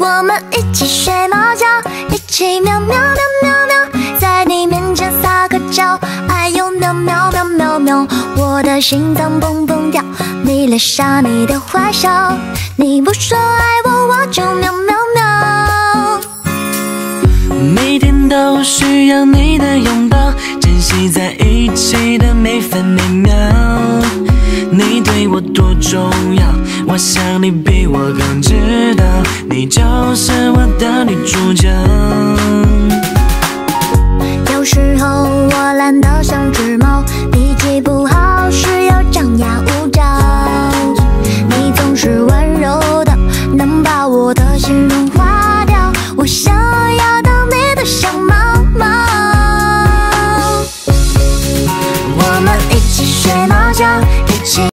我们一起睡猫觉，一起喵喵喵喵喵，在你面前撒个娇，哎呦喵喵喵喵喵，我的心脏蹦蹦跳，你脸上你的坏笑，你不说爱我我就喵喵喵。每天都需要你的拥抱，珍惜在一起的每分每秒。你对我多重要，我想你比我更知道，你就是我的女主角。我们一起睡猫觉。